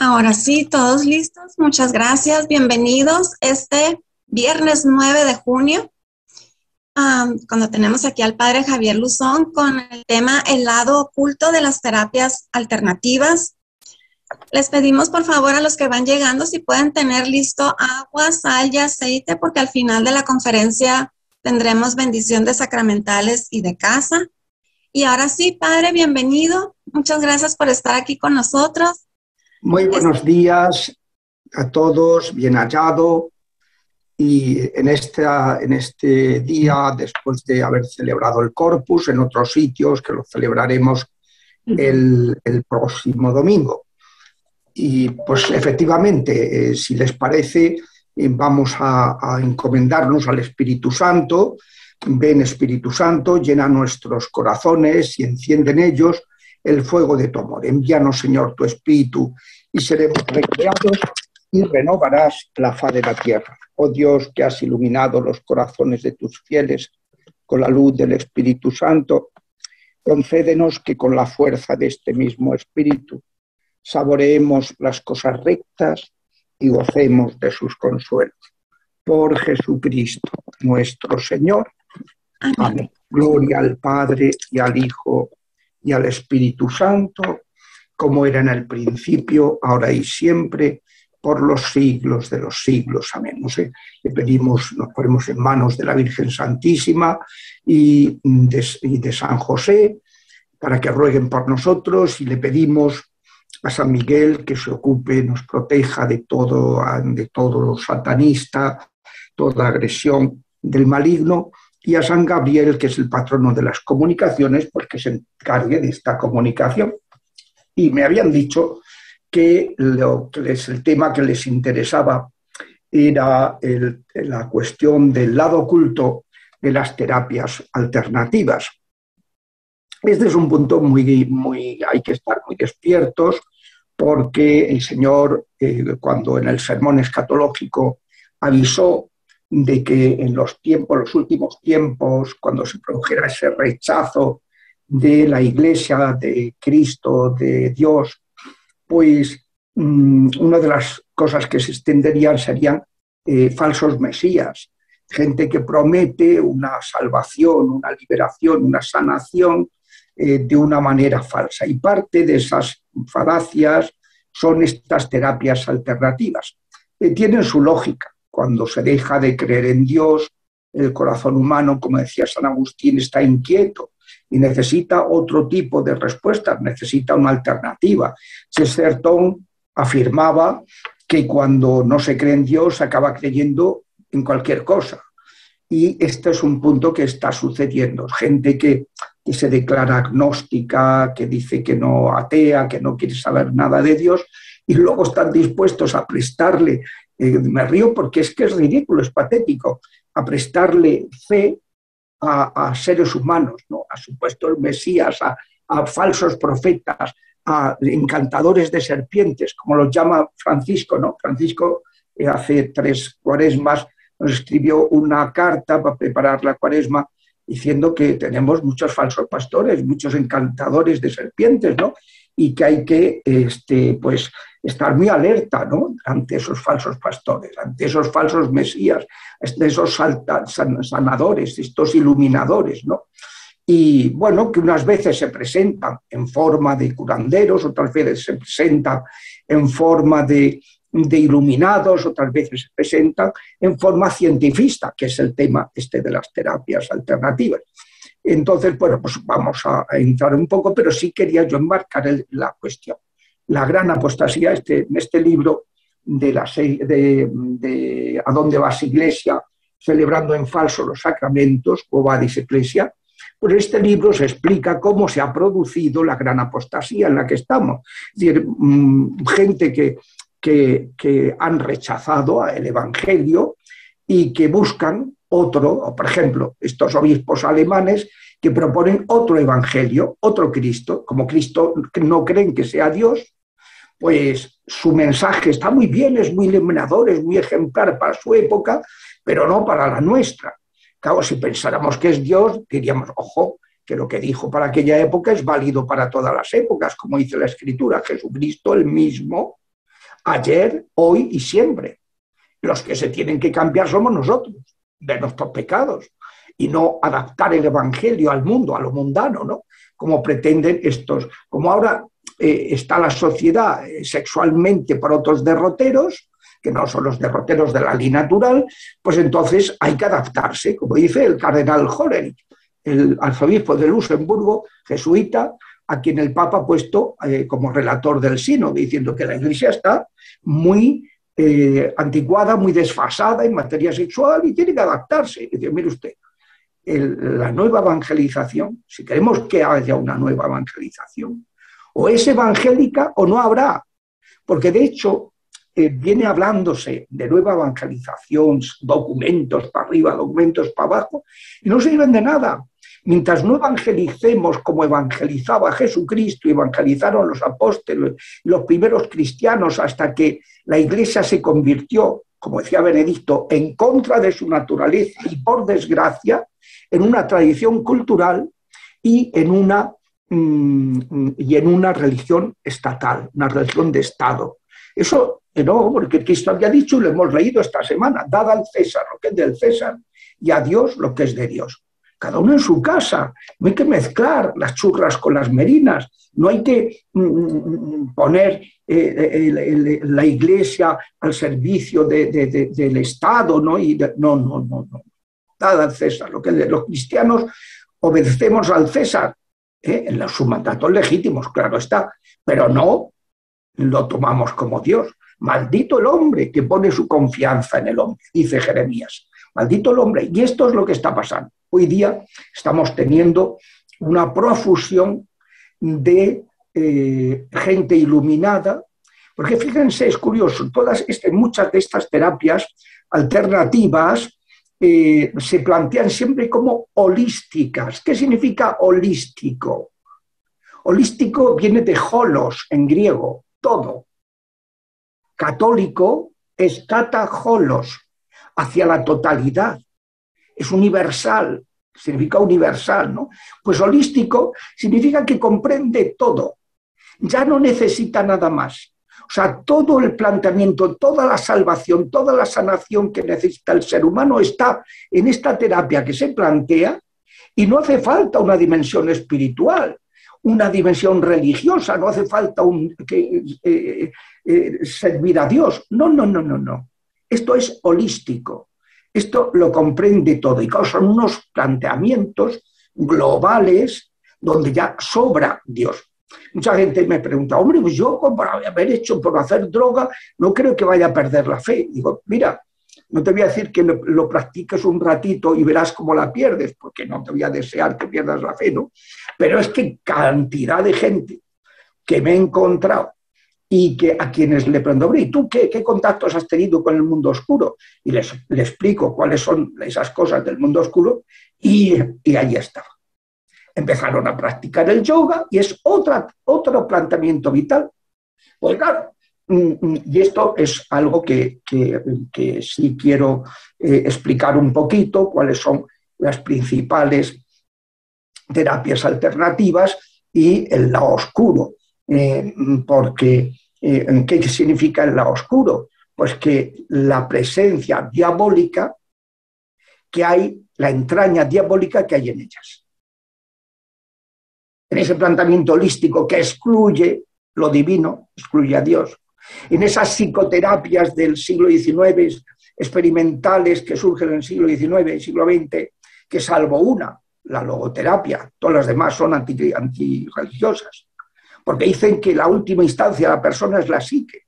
Ahora sí, todos listos. Muchas gracias. Bienvenidos este viernes 9 de junio, cuando tenemos aquí al padre Javier Luzón con el tema El lado oculto de las terapias alternativas. Les pedimos por favor a los que van llegando si pueden tener listo agua, sal y aceite, porque al final de la conferencia tendremos bendición de sacramentales y de casa. Y ahora sí, Padre, bienvenido. Muchas gracias por estar aquí con nosotros. Muy buenos días a todos, bien hallado. Y en, esta, en este día, después de haber celebrado el Corpus en otros sitios, que lo celebraremos el, próximo domingo. Y pues efectivamente, eh, si les parece, eh, vamos a, a, encomendarnos al Espíritu Santo. Ven Espíritu Santo, llena nuestros corazones y enciende en ellos el fuego de tu amor. Envíanos, Señor, tu Espíritu y seremos recreados y renovarás la faz de la tierra. Oh Dios, que has iluminado los corazones de tus fieles con la luz del Espíritu Santo, concédenos que con la fuerza de este mismo Espíritu saboreemos las cosas rectas y gocemos de sus consuelos. Por Jesucristo, nuestro Señor. Amén. Gloria al Padre y al Hijo y al Espíritu Santo, como era en el principio, ahora y siempre, por los siglos de los siglos. Amén. le pedimos, nos ponemos en manos de la Virgen Santísima y de, San José para que rueguen por nosotros y le pedimos a San Miguel que se ocupe, nos proteja de todo, de todo satanista, toda agresión del maligno y a San Gabriel, que es el patrono de las comunicaciones, porque se encargue de esta comunicación. Y me habían dicho que, lo, que el tema que les interesaba era la cuestión del lado oculto de las terapias alternativas. Este es un punto muy, muy, hay que estar muy despiertos porque el Señor, eh, cuando en el sermón escatológico avisó de que en los tiempos, los últimos tiempos, cuando se produjera ese rechazo de la Iglesia, de Cristo, de Dios, pues mm, una de las cosas que se extenderían serían eh, falsos mesías, gente que promete una salvación, una liberación, una sanación eh, de una manera falsa. Y parte de esas falacias son estas terapias alternativas. Eh, tienen su lógica cuando se deja de creer en Dios, el corazón humano, como decía San Agustín, está inquieto y necesita otro tipo de respuestas, necesita una alternativa. Chesterton afirmaba que cuando no se cree en Dios acaba creyendo en cualquier cosa. Y este es un punto que está sucediendo. Gente que, que, se declara agnóstica, que dice que no atea, que no quiere saber nada de Dios, y luego están dispuestos a prestarle me río porque es que es ridículo, es patético, a prestarle fe a, seres humanos, ¿no? a supuestos mesías, a, falsos profetas, a encantadores de serpientes, como los llama Francisco. ¿no? Francisco eh, hace tres cuaresmas nos escribió una carta para preparar la cuaresma diciendo que tenemos muchos falsos pastores, muchos encantadores de serpientes, ¿no? Y que hay que este, pues, estar muy alerta ¿no? ante esos falsos pastores, ante esos falsos mesías, ante esos sanadores, estos iluminadores. ¿no? Y bueno, que unas veces se presentan en forma de curanderos, otras veces se presentan en forma de, de iluminados, otras veces se presentan en forma cientifista, que es el tema este de las terapias alternativas. Entonces, bueno, pues vamos a, entrar un poco, pero sí quería yo enmarcar la cuestión. La gran apostasía, este, en este libro de, la, de, de A dónde vas iglesia, celebrando en falso los sacramentos, o vadis iglesia, pues este libro se explica cómo se ha producido la gran apostasía en la que estamos. Es decir, mm, gente que, que, que han rechazado el Evangelio y que buscan otro, por ejemplo, estos obispos alemanes que proponen otro evangelio, otro Cristo, como Cristo no creen que sea Dios, pues su mensaje está muy bien, es muy iluminador, es muy ejemplar para su época, pero no para la nuestra. Claro, si pensáramos que es Dios, diríamos, ojo, que lo que dijo para aquella época es válido para todas las épocas, como dice la Escritura, Jesucristo el mismo ayer, hoy y siempre. Los que se tienen que cambiar somos nosotros, de nuestros pecados, y no adaptar el Evangelio al mundo, a lo mundano, ¿no? Como pretenden estos, como ahora eh, está la sociedad eh, sexualmente por otros derroteros, que no son los derroteros de la ley natural, pues entonces hay que adaptarse, como dice el cardenal Hollerich, el arzobispo de Luxemburgo, jesuita, a quien el Papa ha puesto eh, como relator del sínodo, diciendo que la Iglesia está muy eh, anticuada, muy desfasada en materia sexual y tiene que adaptarse. Y mire usted, la nueva evangelización, si queremos que haya una nueva evangelización, o es evangélica o no habrá, porque de hecho eh, viene hablándose de nueva evangelización, documentos para arriba, documentos para abajo, y no sirven de nada. Mientras no evangelicemos como evangelizaba Jesucristo evangelizaron los apóstoles, los primeros cristianos, hasta que la iglesia se convirtió, como decía Benedicto, en contra de su naturaleza y por desgracia, en una tradición cultural y en una, mm, y en una religión estatal, una religión de Estado. Eso no, porque Cristo había dicho, y lo hemos leído esta semana, dad al César lo que es del César y a Dios lo que es de Dios. Cada uno en su casa, no hay que mezclar las churras con las merinas, no hay que mm, mm, poner eh, la iglesia al servicio del Estado, ¿no? Y no, no, no, no. Dad al César lo que los cristianos, obedecemos al César ¿eh? en sus mandatos legítimos, claro está, pero no lo tomamos como Dios. Maldito el hombre que pone su confianza en el hombre, dice Jeremías. Maldito el hombre. Y esto es lo que está pasando. Hoy día estamos teniendo una profusión de eh, gente iluminada, porque fíjense, es curioso, todas este, muchas de estas terapias alternativas eh, se plantean siempre como holísticas. ¿Qué significa holístico? Holístico viene de holos en griego, todo católico es holos, hacia la totalidad. Es universal, significa universal, ¿no? Pues holístico significa que comprende todo, ya no necesita nada más. O sea, todo el planteamiento, toda la salvación, toda la sanación que necesita el ser humano está en esta terapia que se plantea y no hace falta una dimensión espiritual una dimensión religiosa, no hace falta un, que, eh, eh, servir a Dios. No, no, no, no, no. Esto es holístico. Esto lo comprende todo y son unos planteamientos globales donde ya sobra Dios. Mucha gente me pregunta, hombre, pues yo por haber hecho, por hacer droga, no creo que vaya a perder la fe. Digo, mira, no te voy a decir que lo, practiques un ratito y verás cómo la pierdes, porque no te voy a desear que pierdas la fe, ¿no? Pero es que cantidad de gente que me he encontrado y que a quienes le pregunto, ¿y tú qué, contactos has tenido con el mundo oscuro? Y les, explico cuáles son esas cosas del mundo oscuro y, y ahí estaba. Empezaron a practicar el yoga y es otra, otro planteamiento vital. Pues claro, Mm, mm, y esto es algo que, sí quiero eh, explicar un poquito, cuáles son las principales terapias alternativas y el lado oscuro. Eh, porque, eh, ¿qué significa el lado oscuro? Pues que la presencia diabólica que hay, la entraña diabólica que hay en ellas. En ese planteamiento holístico que excluye lo divino, excluye a Dios, en esas psicoterapias del siglo XIX, experimentales que surgen en el siglo XIX y siglo XX, que salvo una, la logoterapia, todas las demás son antirreligiosas, porque dicen que la última instancia de la persona es la psique,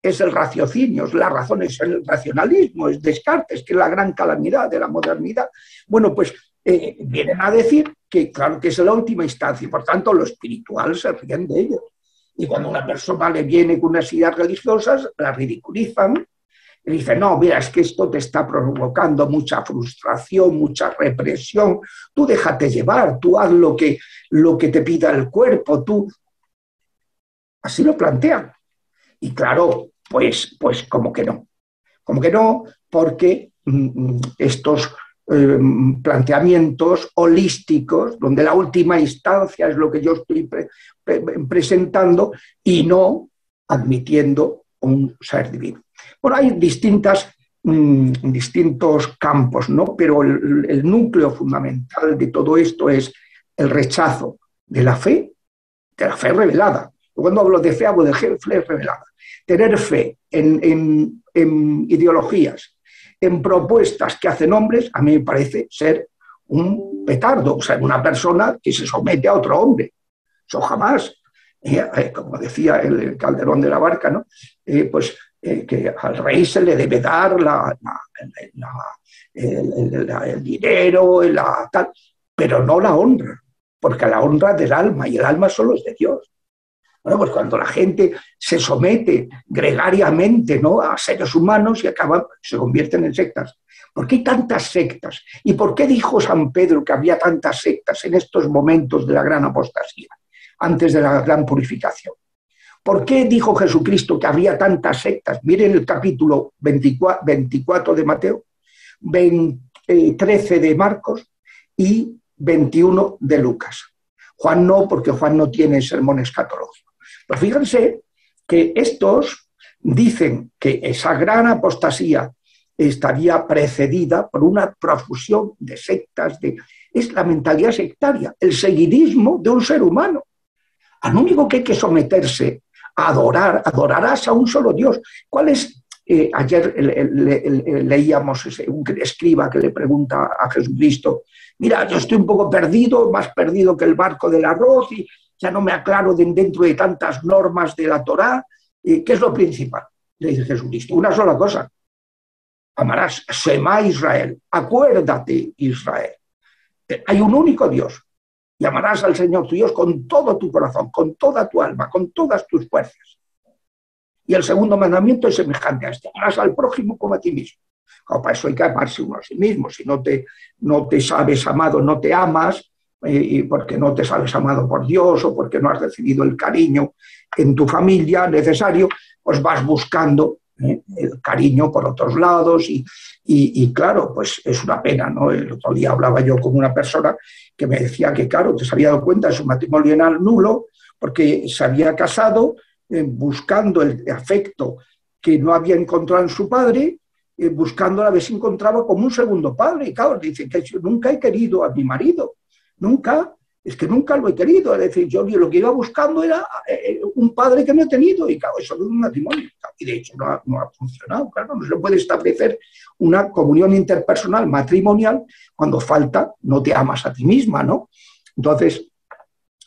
es el raciocinio, es la razón, es el racionalismo, es Descartes, que es la gran calamidad de la modernidad. Bueno, pues eh, vienen a decir que claro que es la última instancia y por tanto lo espiritual se ríen de ellos. Y cuando una persona le viene con unas ideas religiosas, la ridiculizan y dicen, no, mira, es que esto te está provocando mucha frustración, mucha represión, tú déjate llevar, tú haz lo que, lo que te pida el cuerpo, tú... Así lo plantean. Y claro, pues, pues como que no. Como que no, porque mm, mm, estos Em, planteamientos holísticos, donde la última instancia es lo que yo estoy presentando y no admitiendo un ser divino. Bueno, hay distintas, mm, distintos campos, ¿no? pero el, núcleo fundamental de todo esto es el rechazo de la fe, de la fe revelada. Cuando hablo de fe, hablo de fe revelada. Tener fe en, ideologías, en propuestas que hacen hombres, a mí me parece ser un petardo, o sea, una persona que se somete a otro hombre. Eso jamás. Eh, eh, como decía el, Calderón de la Barca, ¿no? Eh, pues que al rey se le debe dar la, el, dinero, la, tal, pero no la honra, porque la honra del alma y el alma solo es de Dios. Bueno, pues cuando la gente se somete gregariamente ¿no? a seres humanos y acaban, se convierten en sectas. ¿Por qué hay tantas sectas? ¿Y por qué dijo San Pedro que había tantas sectas en estos momentos de la gran apostasía, antes de la gran purificación? ¿Por qué dijo Jesucristo que había tantas sectas? Miren el capítulo 24, de Mateo, 13 de Marcos y 21 de Lucas. Juan no, porque Juan no tiene sermón escatológico. Pero fíjense que estos dicen que esa gran apostasía estaría precedida por una profusión de sectas, de... es la mentalidad sectaria, el seguidismo de un ser humano. Al único que hay que someterse a adorar, adorarás a un solo Dios. ¿Cuál es? Eh, ayer leíamos ese, un escriba que le pregunta a Jesucristo, mira, yo estoy un poco perdido, más perdido que el barco del arroz y ya no me aclaro dentro de tantas normas de la Torá. ¿Qué es lo principal? Le dice Jesucristo, una sola cosa, amarás Sema Israel, acuérdate Israel. Hay un único Dios y amarás al Señor tu Dios con todo tu corazón, con toda tu alma, con todas tus fuerzas. Y el segundo mandamiento es semejante a este, amarás al prójimo como a ti mismo. para eso hay que amarse uno a sí mismo. Si no te, no te sabes amado, no te amas, eh, y porque no te sabes amado por Dios o porque no has recibido el cariño en tu familia necesario, pues vas buscando ¿eh? el cariño por otros lados y, claro, pues es una pena, ¿no? El otro día hablaba yo con una persona que me decía que, claro, que se había dado cuenta de su matrimonio nulo porque se había casado eh, buscando el afecto que no había encontrado en su padre, eh, buscando a ver encontraba como un segundo padre. Y claro, dice que nunca he querido a mi marido, nunca, es que nunca lo he querido. Es decir, yo lo que iba buscando era eh, un padre que no he tenido y claro, eso es un matrimonio. Y de hecho no ha, funcionado, claro, no se puede establecer una comunión interpersonal matrimonial cuando falta, no te amas a ti misma, ¿no? Entonces,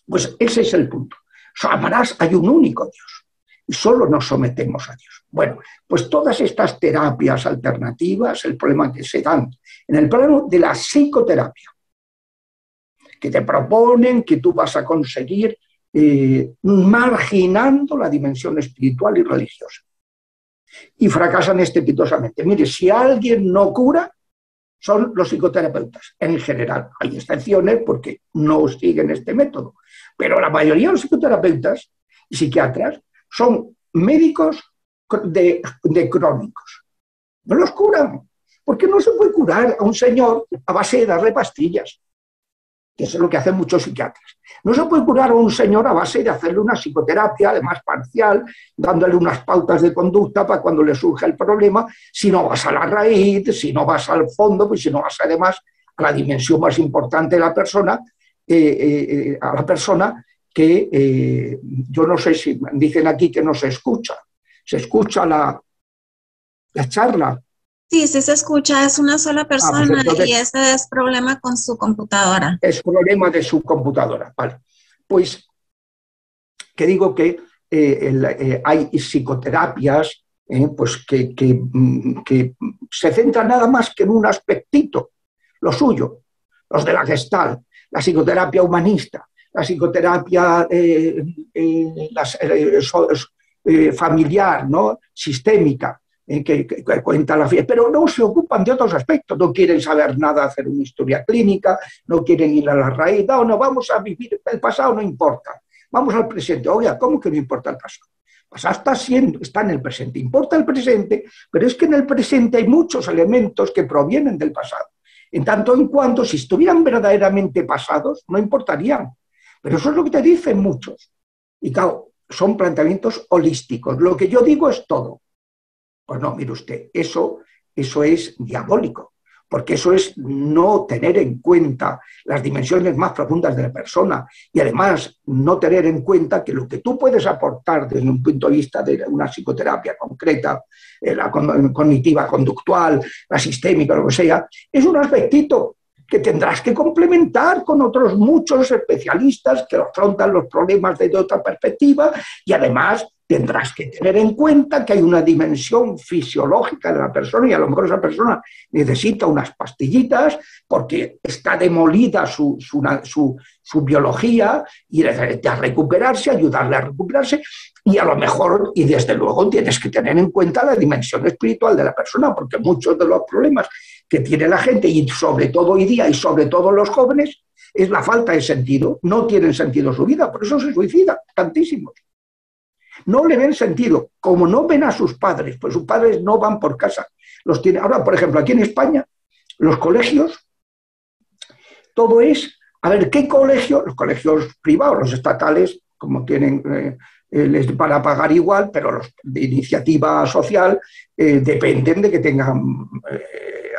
pues ese es el punto. amarás, hay un único Dios y solo nos sometemos a Dios. Bueno, pues todas estas terapias alternativas, el problema que se dan en el plano de la psicoterapia, que te proponen que tú vas a conseguir eh, marginando la dimensión espiritual y religiosa. Y fracasan estrepitosamente. Mire, si alguien no cura, son los psicoterapeutas, en general. Hay excepciones porque no siguen este método, pero la mayoría de los psicoterapeutas y psiquiatras son médicos de, de crónicos. No los curan, porque no se puede curar a un señor a base de darle pastillas que es lo que hacen muchos psiquiatras. No se puede curar a un señor a base de hacerle una psicoterapia, además parcial, dándole unas pautas de conducta para cuando le surja el problema, si no vas a la raíz, si no vas al fondo, pues si no vas además a la dimensión más importante de la persona, eh, eh, eh, a la persona que yo no sé si dicen aquí que no se escucha. Se escucha la, la charla, Sí, sí se escucha, es una sola ah, pues persona y ese es problema con su computadora. Es problema de su computadora, vale. Pues que digo que eh, eh, hay psicoterapias eh, pues que, mm, que, se centran nada más que en un aspectito, lo suyo, los de la gestal, la psicoterapia humanista, la psicoterapia familiar, ¿no? sistémica, que, cuenta la fiesta, pero no se ocupan de otros aspectos, no quieren saber nada, hacer una historia clínica, no quieren ir a la raíz, no, no, vamos a vivir, el pasado no importa, vamos al presente, oiga, ¿cómo que no importa el pasado? Pasado está, siendo, está en el presente, importa el presente, pero es que en el presente hay muchos elementos que provienen del pasado. En tanto en cuanto, si estuvieran verdaderamente pasados, no importarían. Pero eso es lo que te dicen muchos. Y claro, son planteamientos holísticos. Lo que yo digo es todo. Pues no, mire usted, eso, eso es diabólico, porque eso es no tener en cuenta las dimensiones más profundas de la persona y además no tener en cuenta que lo que tú puedes aportar desde un punto de vista de una psicoterapia concreta, eh, la cognitiva conductual, la sistémica, lo que sea, es un aspectito que tendrás que complementar con otros muchos especialistas que afrontan los problemas desde otra perspectiva y además tendrás que tener en cuenta que hay una dimensión fisiológica de la persona y a lo mejor esa persona necesita unas pastillitas porque está demolida su, su, biología y necesita recuperarse, ayudarle a recuperarse y a lo mejor, y desde luego tienes que tener en cuenta la dimensión espiritual de la persona porque muchos de los problemas que tiene la gente y sobre todo hoy día y sobre todo los jóvenes es la falta de sentido. No tienen sentido su vida, por eso se suicida tantísimos. No le ven sentido. Como no ven a sus padres, pues sus padres no van por casa. Los tiene. Ahora, por ejemplo, aquí en España, los colegios, todo es, a ver, ¿qué colegio? Los colegios privados, los estatales, como tienen, eh, eh, les van a pagar igual, pero los de iniciativa social eh, dependen de que tengan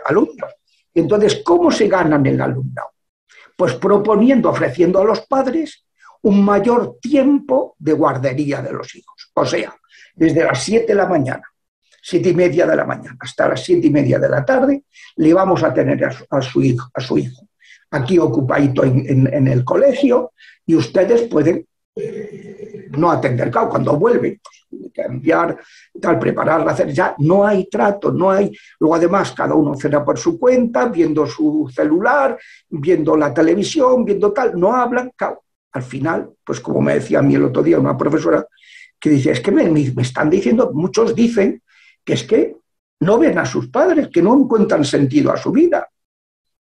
alumnos. Entonces, ¿cómo se ganan el alumnado? Pues proponiendo, ofreciendo a los padres un mayor tiempo de guardería de los hijos. O sea, desde las 7 de la mañana, siete y media de la mañana, hasta las siete y media de la tarde, le vamos a tener a su, hijo, aquí ocupadito en, el colegio y ustedes pueden no atender. Claro, cuando vuelven, cambiar, tal, prepararla, hacer ya, no hay trato, no hay, luego además cada uno cena por su cuenta, viendo su celular, viendo la televisión, viendo tal, no hablan, al final, pues como me decía a mí el otro día una profesora, que dice, es que me, están diciendo, muchos dicen que es que no ven a sus padres, que no encuentran sentido a su vida,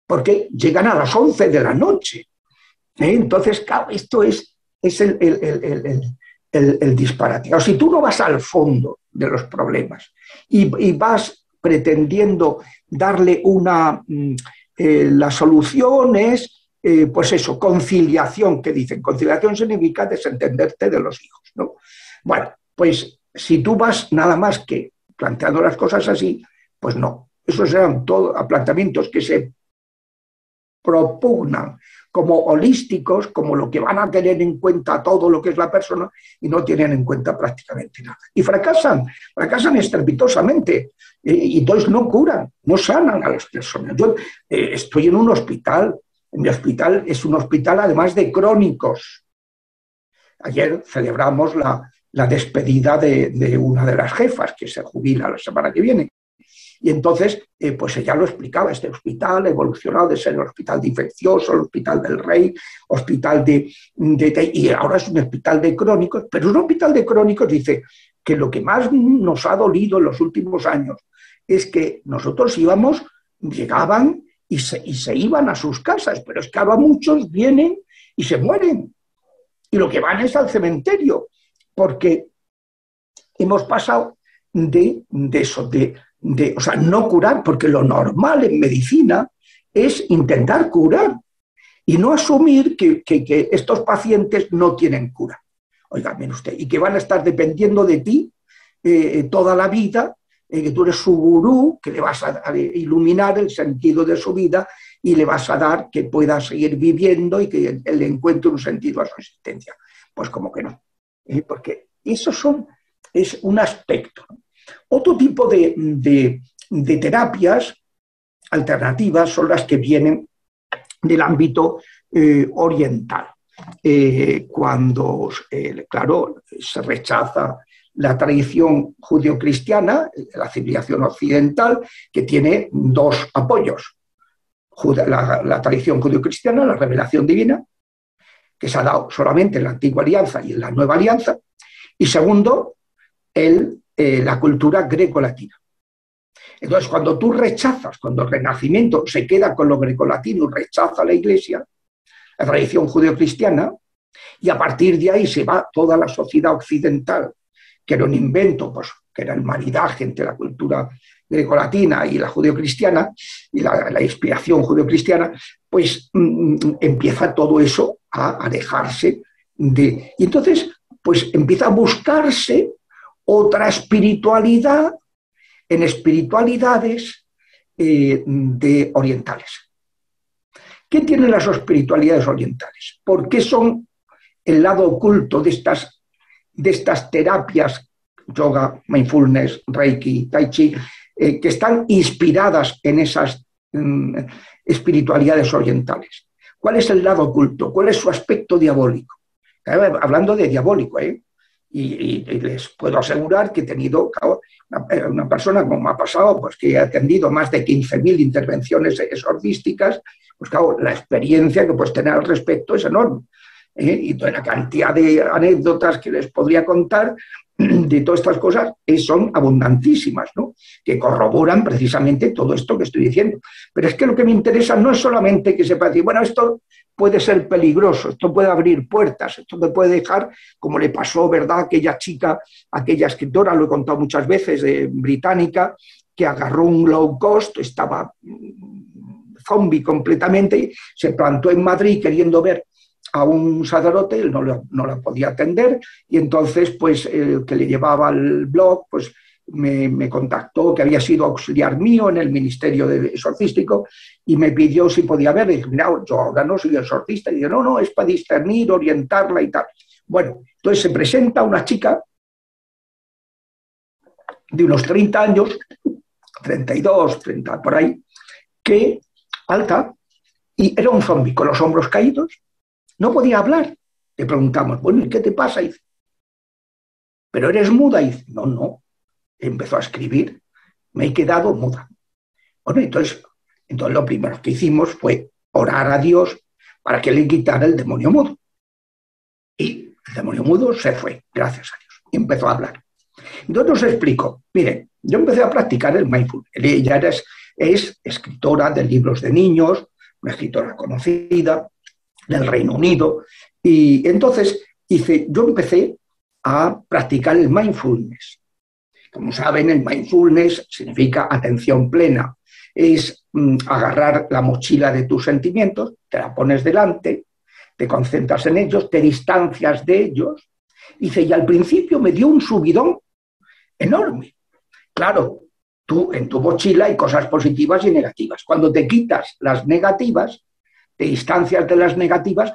porque llegan a las 11 de la noche. ¿eh? Entonces, claro, esto es, es el, el, disparate. O si tú no vas al fondo de los problemas y, vas pretendiendo darle una... Mm, eh, la solución es, eh, pues eso, conciliación, que dicen. Conciliación significa desentenderte de los hijos, ¿no? Bueno, pues si tú vas nada más que planteando las cosas así, pues no. Esos eran todos planteamientos que se propugnan como holísticos, como lo que van a tener en cuenta todo lo que es la persona y no tienen en cuenta prácticamente nada. Y fracasan, fracasan estrepitosamente y entonces no curan, no sanan a las personas. Yo eh, estoy en un hospital, mi hospital es un hospital además de crónicos. Ayer celebramos la, despedida de, de, una de las jefas que se jubila la semana que viene. Y entonces, eh, pues ella lo explicaba, este hospital ha evolucionado de ser el hospital de infeccioso, el hospital del rey, hospital de, Y ahora es un hospital de crónicos, pero un hospital de crónicos dice que lo que más nos ha dolido en los últimos años es que nosotros íbamos, llegaban y se, y se iban a sus casas, pero es que ahora muchos vienen y se mueren. Y lo que van es al cementerio, porque hemos pasado de, de eso, de o sea, no curar, porque lo normal en medicina es intentar curar y no asumir que, estos pacientes no tienen cura. Oiga, mire usted, y que van a estar dependiendo de ti eh, toda la vida, que tú eres su gurú, que le vas a, iluminar el sentido de su vida y le vas a dar que pueda seguir viviendo y que él encuentre un sentido a su existencia. Pues como que no, ¿eh? porque eso son, es un aspecto. Otro tipo de, terapias alternativas son las que vienen del ámbito eh, oriental. Eh, cuando, eh, claro, se rechaza la tradición judio-cristiana, la civilización occidental, que tiene dos apoyos. La, tradición judio-cristiana, la revelación divina, que se ha dado solamente en la antigua alianza y en la nueva alianza. Y segundo, el eh, la cultura greco-latina. Entonces, cuando tú rechazas, cuando el Renacimiento se queda con lo greco-latino, rechaza la Iglesia, la tradición judeocristiana, y a partir de ahí se va toda la sociedad occidental, que era un invento, pues, que era el maridaje entre la cultura greco-latina y la judeocristiana, y la, inspiración judeocristiana, pues mm, mm, empieza todo eso a alejarse de... Y entonces pues empieza a buscarse otra espiritualidad en espiritualidades eh, de orientales. ¿Qué tienen las espiritualidades orientales? ¿Por qué son el lado oculto de estas, de estas terapias, yoga, mindfulness, reiki, tai chi, eh, que están inspiradas en esas mm, espiritualidades orientales? ¿Cuál es el lado oculto? ¿Cuál es su aspecto diabólico? Hablando de diabólico, ¿eh? Y, les puedo asegurar que he tenido eh, una, persona, como ha pasado, pues que ha atendido más de 15.000 intervenciones exorcísticas, pues claro, la experiencia que puedes tener al respecto es enorme. ¿Eh? Y toda la cantidad de anécdotas que les podría contar de todas estas cosas son abundantísimas, ¿no? que corroboran precisamente todo esto que estoy diciendo. Pero es que lo que me interesa no es solamente que sepa decir, bueno, esto puede ser peligroso, esto puede abrir puertas, esto me puede dejar, como le pasó, ¿verdad?, aquella chica, aquella escritora, lo he contado muchas veces, británica, que agarró un low cost, estaba mm, zombie completamente, se plantó en Madrid queriendo ver a un sacerdote, él no, la podía atender, y entonces, pues, el que le llevaba el blog, pues, me, contactó, que había sido auxiliar mío en el Ministerio de Exorcístico, y me pidió si podía ver. Y dije, mira, yo ahora no soy exorcista. Y dije, no, no, es para discernir, orientarla y tal. Bueno, entonces se presenta una chica de unos 30 años, 32, 30 por ahí, que alta, y era un zombi con los hombros caídos, no podía hablar. Le preguntamos, bueno, ¿y qué te pasa? Y ¿pero eres muda? Y dice, no, no, empezó a escribir, me he quedado muda. Bueno, entonces, entonces lo primero que hicimos fue orar a Dios para que le quitara el demonio mudo. Y el demonio mudo se fue, gracias a Dios, y empezó a hablar. Entonces os explico, miren, yo empecé a practicar el mindfulness. Ella es, es escritora de libros de niños, una escritora conocida del Reino Unido, y entonces hice, yo empecé a practicar el mindfulness. Como saben, el mindfulness significa atención plena. Es mm, agarrar la mochila de tus sentimientos, te la pones delante, te concentras en ellos, te distancias de ellos. Dice, y al principio me dio un subidón enorme. Claro, tú en tu mochila hay cosas positivas y negativas. Cuando te quitas las negativas, te distancias de las negativas,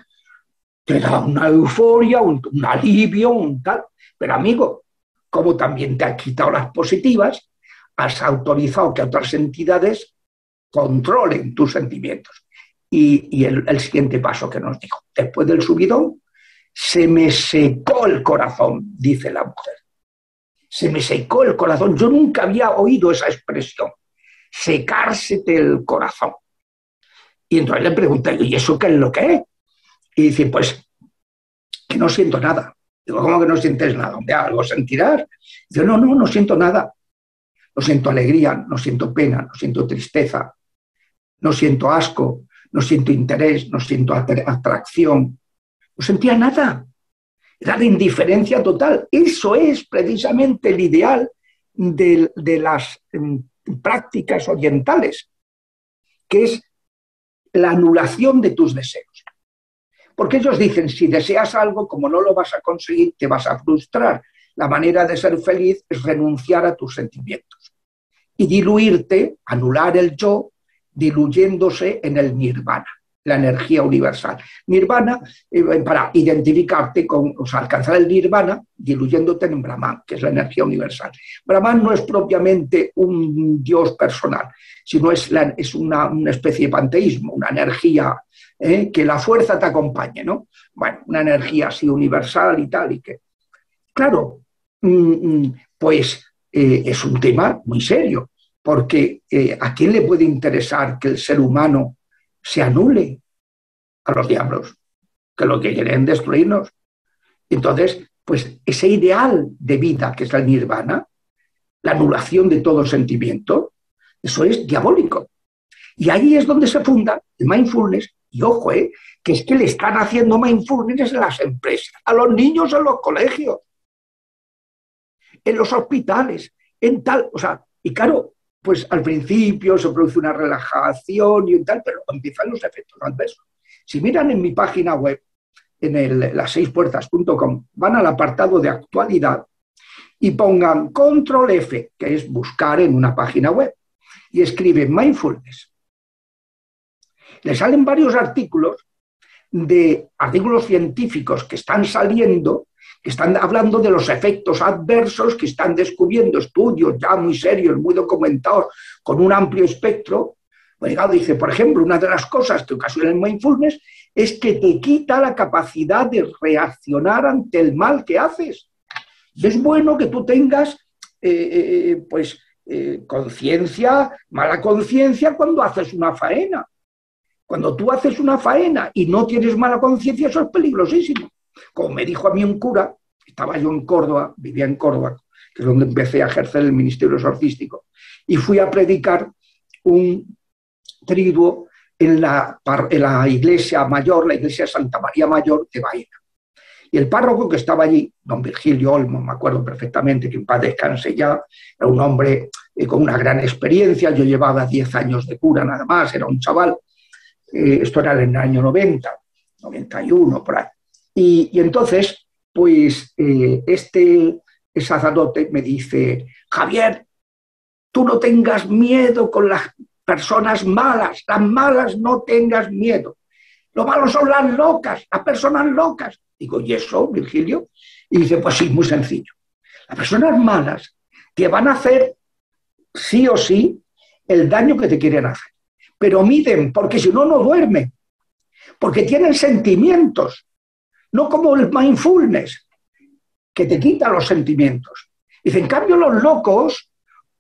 te da una euforia, un, alivio, un tal. Pero amigo, como también te ha quitado las positivas, has autorizado que otras entidades controlen tus sentimientos. Y, el, siguiente paso que nos dijo, después del subidón, se me secó el corazón, dice la mujer. Se me secó el corazón. Yo nunca había oído esa expresión, secársete el corazón. Y entonces le pregunté, ¿y eso qué es lo que es? Y dice, pues que no siento nada. Digo, ¿cómo que no sientes nada? Hombre, algo sentirás. Digo, no, no, no siento nada. No siento alegría, no siento pena, no siento tristeza, no siento asco, no siento interés, no siento atracción. No sentía nada. Era de indiferencia total. Eso es precisamente el ideal de, de las mm, prácticas orientales, que es la anulación de tus deseos. Porque ellos dicen, si deseas algo, como no lo vas a conseguir, te vas a frustrar. La manera de ser feliz es renunciar a tus sentimientos y diluirte, anular el yo, diluyéndose en el nirvana, la energía universal. Nirvana, eh, para identificarte con, o sea, alcanzar el nirvana, diluyéndote en Brahman, que es la energía universal. Brahman no es propiamente un dios personal, sino es, es una, una especie de panteísmo, una energía ¿eh? que la fuerza te acompañe, ¿no? Bueno, una energía así universal y tal, y que, claro, mm, mm, pues eh, es un tema muy serio, porque ¿a quién le puede interesar que el ser humano se anule a los diablos, que lo que quieren destruirnos? Entonces, pues ese ideal de vida que es la nirvana, la anulación de todo sentimiento, eso es diabólico. Y ahí es donde se funda el mindfulness y ojo, eh, que es que le están haciendo mindfulness en las empresas, a los niños en los colegios, en los hospitales, en tal, o sea, y claro, pues al principio se produce una relajación y tal, pero empiezan los efectos adversos. Si miran en mi página web, en el, las seispuertas.com, van al apartado de actualidad y pongan control F, que es buscar en una página web, y escriben mindfulness. Le salen varios artículos de artículos científicos que están saliendo, están hablando de los efectos adversos, que están descubriendo estudios ya muy serios, muy documentados, con un amplio espectro. Bueno, dice, por ejemplo, una de las cosas que ocasiona el mindfulness es que te quita la capacidad de reaccionar ante el mal que haces. Es bueno que tú tengas, eh, eh, pues, eh, conciencia, mala conciencia cuando haces una faena. Cuando tú haces una faena y no tienes mala conciencia, eso es peligrosísimo. Como me dijo a mí un cura, estaba yo en Córdoba, vivía en Córdoba, que es donde empecé a ejercer el ministerio exorcístico, y fui a predicar un triduo en la, en la iglesia mayor, la iglesia Santa María Mayor de Baena. Y el párroco que estaba allí, don Virgilio Olmo, me acuerdo perfectamente, que en paz descanse ya, era un hombre eh, con una gran experiencia, yo llevaba 10 años de cura nada más, era un chaval, eh, esto era en el año 90, 91, por ahí. Y, entonces, pues eh, este sacerdote me dice, Javier, tú no tengas miedo con las personas malas, las malas no tengas miedo. Lo malo son las locas, las personas locas. Digo, ¿y eso, Virgilio? Y dice, pues sí, muy sencillo. Las personas malas te van a hacer sí o sí el daño que te quieren hacer pero miden, porque si no, no duermen, porque tienen sentimientos, no como el mindfulness, que te quita los sentimientos. Dice, en cambio, los locos,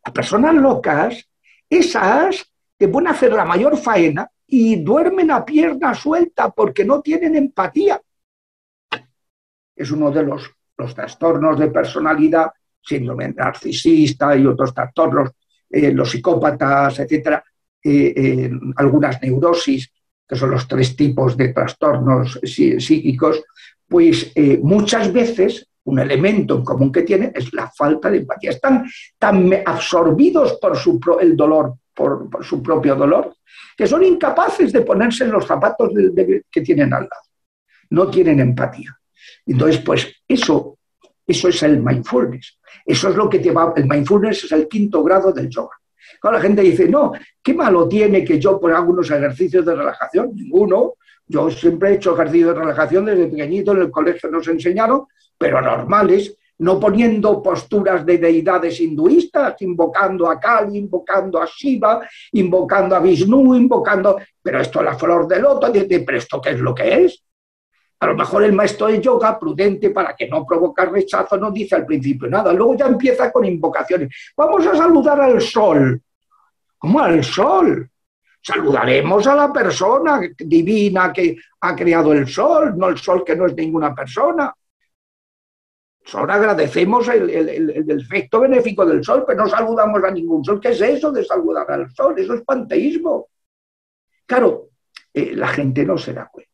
las personas locas, esas te pueden hacer la mayor faena y duermen a pierna suelta porque no tienen empatía. Es uno de los, los trastornos de personalidad, síndrome narcisista y otros trastornos, eh, los psicópatas, etcétera, eh, algunas neurosis, que son los tres tipos de trastornos psíquicos, pues eh, muchas veces un elemento en común que tienen es la falta de empatía. Están tan absorbidos por su, el dolor, por, su propio dolor, que son incapaces de ponerse en los zapatos que tienen al lado. No tienen empatía. Entonces, pues eso, eso es el mindfulness. Eso es lo que te el mindfulness es el quinto grado del yoga la gente dice, no, ¿qué malo tiene que yo por algunos ejercicios de relajación? Ninguno. Yo siempre he hecho ejercicios de relajación desde pequeñito, en el colegio nos enseñaron, pero normales, no poniendo posturas de deidades hinduistas, invocando a Kali, invocando a Shiva, invocando a Vishnu, invocando, pero esto es la flor de loto, pero esto qué es lo que es. A lo mejor el maestro de yoga, prudente para que no provocar rechazo, no dice al principio nada. Luego ya empieza con invocaciones. Vamos a saludar al sol. ¿Cómo al sol? Saludaremos a la persona divina que ha creado el sol, no el sol que no es ninguna persona. Solo agradecemos el, efecto benéfico del sol, pero no saludamos a ningún sol. ¿Qué es eso de saludar al sol? Eso es panteísmo. Claro, eh, la gente no se da cuenta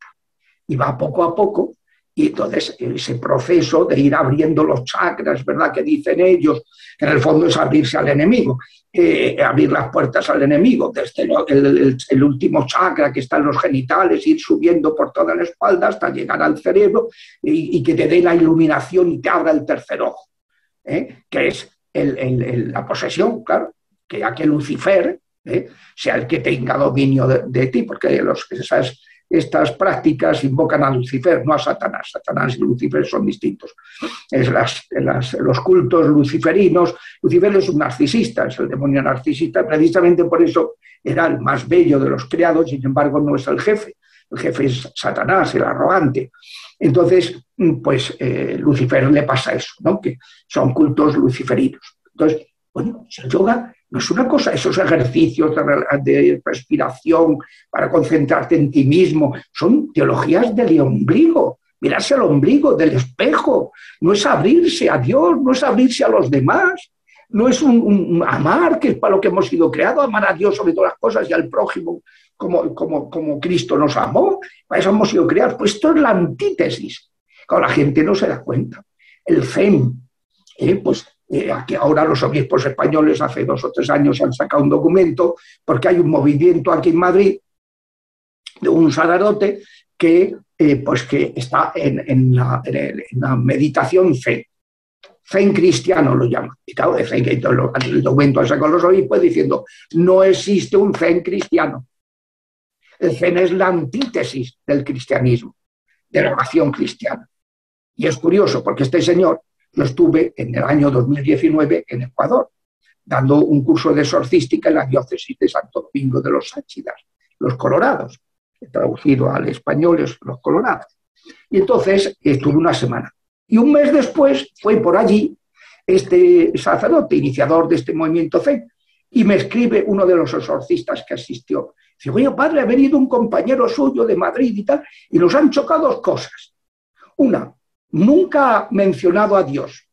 y va poco a poco. Y entonces ese proceso de ir abriendo los chakras, ¿verdad? Que dicen ellos, en el fondo es abrirse al enemigo, eh, abrir las puertas al enemigo, desde el, último chakra que está en los genitales, ir subiendo por toda la espalda hasta llegar al cerebro y, que te dé la iluminación y te abra el tercer ojo, ¿eh? que es la posesión, claro, que ya que Lucifer ¿eh? sea el que tenga dominio de, de ti, porque los, esas estas prácticas invocan a Lucifer, no a Satanás. Satanás y Lucifer son distintos. Es los cultos luciferinos. Lucifer es un narcisista, es el demonio narcisista, precisamente por eso era el más bello de los creados, sin embargo no es el jefe. El jefe es Satanás, el arrogante. Entonces, pues eh, Lucifer le pasa eso, ¿no? que son cultos luciferinos. Entonces, bueno, el yoga no es una cosa, esos ejercicios de, respiración para concentrarte en ti mismo, son teologías del ombligo, mirarse al ombligo, del espejo, no es abrirse a Dios, no es abrirse a los demás, no es un, amar, que es para lo que hemos sido creados, amar a Dios sobre todas las cosas y al prójimo como, como, como Cristo nos amó, para eso hemos sido creados. Pues esto es la antítesis, la gente no se da cuenta. El Zen, eh, pues eh, ahora los obispos españoles hace dos o tres años han sacado un documento porque hay un movimiento aquí en Madrid de un sacerdote que, eh, pues que está en, la, meditación fe. Zen cristiano lo llama. Y claro, el, documento con los obispos diciendo, no existe un zen cristiano. El zen es la antítesis del cristianismo, de la oración cristiana. Y es curioso porque este señor lo estuve en el año 2019 en Ecuador, dando un curso de exorcística en la diócesis de Santo Domingo de los Sáchidas, los Colorados, traducido al español es los Colorados. Y entonces estuve una semana. Y un mes después fue por allí este sacerdote, iniciador de este movimiento fe, y me escribe uno de los exorcistas que asistió. Dice, oye, padre, ha venido un compañero suyo de Madrid y tal, y nos han chocado dos cosas. Una, nunca ha mencionado a Dios.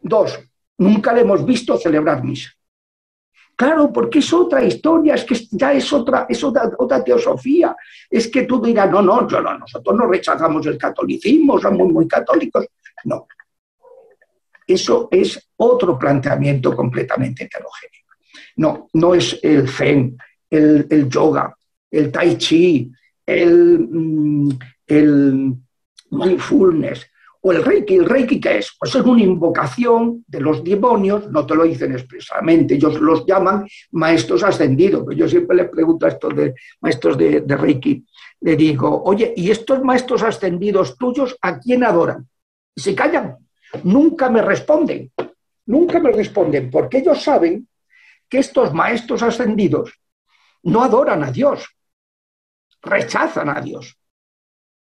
Dos, nunca le hemos visto celebrar misa. Claro, porque es otra historia, es que ya es otra, es otra, teosofía. Es que tú dirás, no, no, no, nosotros no rechazamos el catolicismo, somos muy católicos. No. Eso es otro planteamiento completamente heterogéneo. No, no es el zen, el, yoga, el tai chi, el, mm, el mindfulness, o el Reiki, ¿el Reiki qué es? Pues es una invocación de los demonios, no te lo dicen expresamente, ellos los llaman maestros ascendidos. Yo siempre les pregunto a estos de, maestros de, de Reiki, le digo, oye, ¿y estos maestros ascendidos tuyos a quién adoran? Y se callan, nunca me responden, nunca me responden, porque ellos saben que estos maestros ascendidos no adoran a Dios, rechazan a Dios.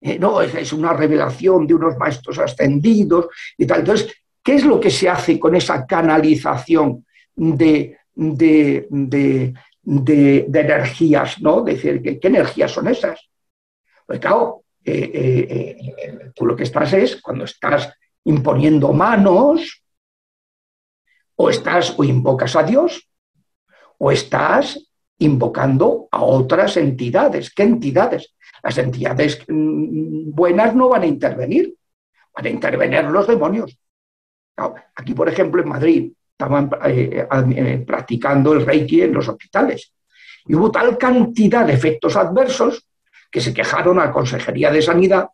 Eh, no, es, una revelación de unos maestros ascendidos y tal. Entonces, ¿qué es lo que se hace con esa canalización de, energías? ¿no? decir, ¿qué, energías son esas? Pues claro, eh, eh, tú lo que estás es, cuando estás imponiendo manos, o estás o invocas a Dios, o estás invocando a otras entidades. ¿Qué entidades? Las entidades mm, buenas no van a intervenir, van a intervenir los demonios. Aquí, por ejemplo, en Madrid, estaban eh, eh, practicando el Reiki en los hospitales y hubo tal cantidad de efectos adversos que se quejaron a la Consejería de Sanidad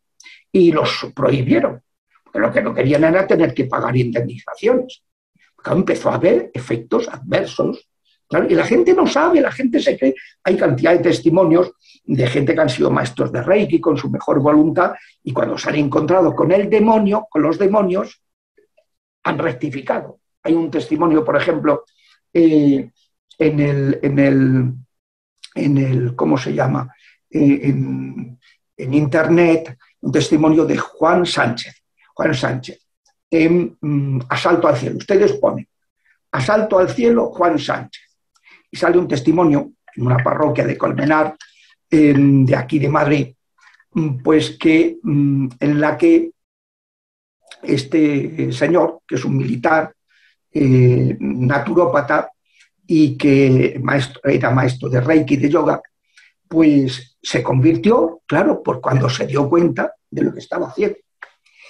y los prohibieron. Porque lo que no querían era tener que pagar indemnizaciones. empezó a haber efectos adversos y la gente no sabe, la gente se cree. Hay cantidad de testimonios de gente que han sido maestros de Reiki con su mejor voluntad y cuando se han encontrado con el demonio, con los demonios, han rectificado. Hay un testimonio, por ejemplo, eh, en, el, en, el, en el, ¿cómo se llama? Eh, en, Internet, un testimonio de Juan Sánchez. Juan Sánchez, en mm, Asalto al Cielo. Ustedes ponen Asalto al Cielo, Juan Sánchez y sale un testimonio en una parroquia de Colmenar, de aquí de Madrid, mm, pues que mm, en la que este señor, que es un militar, eh, naturópata y que era maestro de Reiki de yoga, pues se convirtió, claro, por cuando se dio cuenta de lo que estaba haciendo.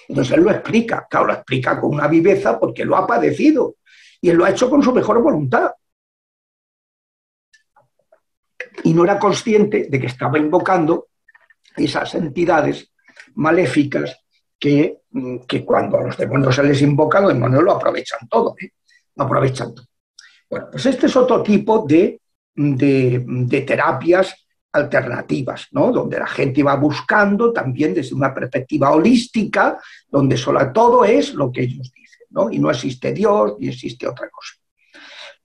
Entonces él lo explica, claro, lo explica con una viveza porque lo ha padecido y él lo ha hecho con su mejor voluntad y no era consciente de que estaba invocando esas entidades maléficas que, mm, cuando a los demonios se les invoca, los demonios lo aprovechan todo, ¿eh? lo aprovechan todo. Bueno, pues este es otro tipo de, de, terapias alternativas, ¿no? donde la gente va buscando también desde una perspectiva holística, donde solo todo es lo que ellos dicen, ¿no? y no existe Dios ni existe otra cosa.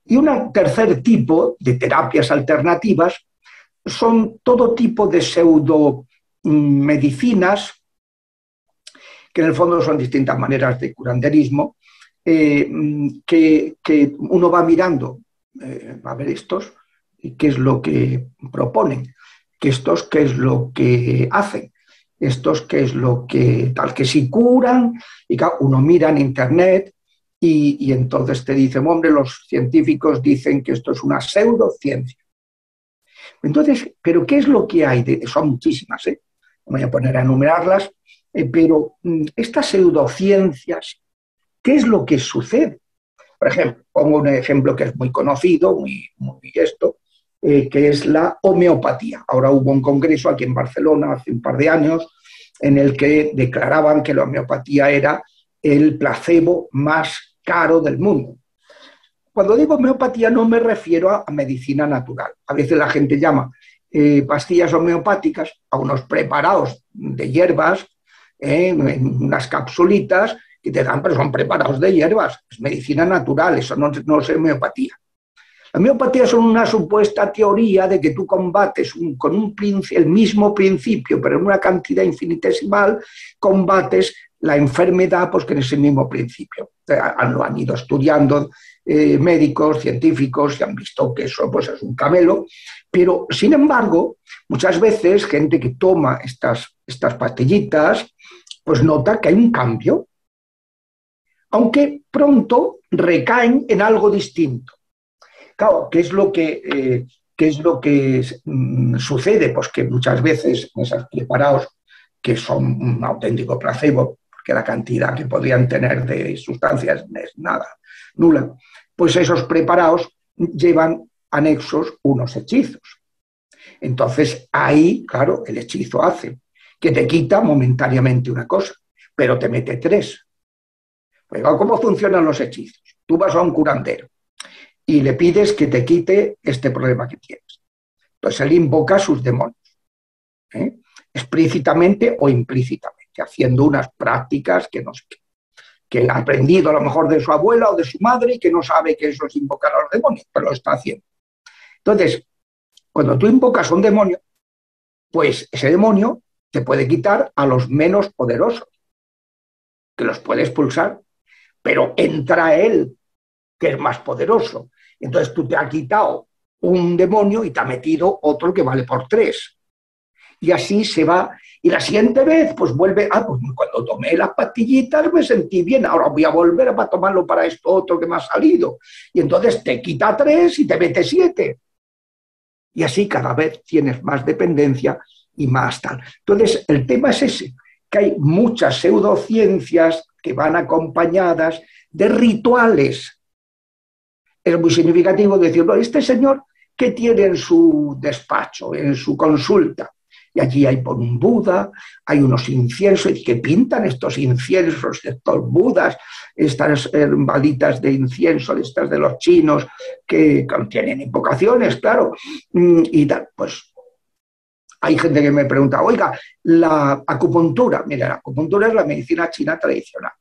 Y un tercer tipo de terapias alternativas son todo tipo de pseudo medicinas, que en el fondo son distintas maneras de curanderismo, eh, que, uno va mirando, eh, a ver estos, qué es lo que proponen, que estos qué es lo que hacen, estos qué es lo que tal que si curan, y uno mira en internet y, entonces te dicen, hombre, los científicos dicen que esto es una pseudociencia. Entonces, ¿pero qué es lo que hay? De, son muchísimas, ¿eh? Voy a poner a enumerarlas, eh, pero mm, estas pseudociencias, ¿qué es lo que sucede? Por ejemplo, pongo un ejemplo que es muy conocido, muy, muy esto, eh, que es la homeopatía. Ahora hubo un congreso aquí en Barcelona hace un par de años en el que declaraban que la homeopatía era el placebo más caro del mundo. Cuando digo homeopatía no me refiero a, medicina natural. A veces la gente llama eh, pastillas homeopáticas a unos preparados de hierbas, eh, en unas capsulitas que te dan, pero son preparados de hierbas. Es medicina natural, eso no, es homeopatía. La homeopatía es una supuesta teoría de que tú combates con un, el mismo principio, pero en una cantidad infinitesimal, combates la enfermedad pues, que en ese mismo principio. Lo han ido estudiando eh, médicos, científicos, y han visto que eso pues, es un camelo, pero sin embargo, muchas veces gente que toma estas, estas pastillitas, pues nota que hay un cambio, aunque pronto recaen en algo distinto. Claro, ¿qué es lo que, eh, es lo que mm, sucede? Pues que muchas veces esos preparados, que son un auténtico placebo, porque la cantidad que podrían tener de sustancias es nada, nula, pues esos preparados llevan anexos unos hechizos. Entonces ahí, claro, el hechizo hace que te quita momentáneamente una cosa, pero te mete tres. Pues, ¿Cómo funcionan los hechizos? Tú vas a un curandero y le pides que te quite este problema que tienes. Entonces él invoca a sus demonios, ¿eh? explícitamente o implícitamente, haciendo unas prácticas que, nos, que ha aprendido a lo mejor de su abuela o de su madre y que no sabe que eso es invocar a los demonios, pero lo está haciendo. Entonces, cuando tú invocas a un demonio, pues ese demonio te puede quitar a los menos poderosos, que los puede expulsar, pero entra él, que es más poderoso, entonces tú te has quitado un demonio y te ha metido otro que vale por tres. Y así se va. Y la siguiente vez, pues vuelve, ah, pues cuando tomé las pastillitas me sentí bien, ahora voy a volver a tomarlo para esto otro que me ha salido. Y entonces te quita tres y te mete siete. Y así cada vez tienes más dependencia y más tal. Entonces, el tema es ese, que hay muchas pseudociencias que van acompañadas de rituales es muy significativo decir, este señor, ¿qué tiene en su despacho, en su consulta? Y allí hay por un Buda, hay unos inciensos, y que pintan estos inciensos, estos Budas, estas balitas de incienso, estas de los chinos, que contienen invocaciones, claro, mm, y tal. Pues hay gente que me pregunta, oiga, la acupuntura, mira, la acupuntura es la medicina china tradicional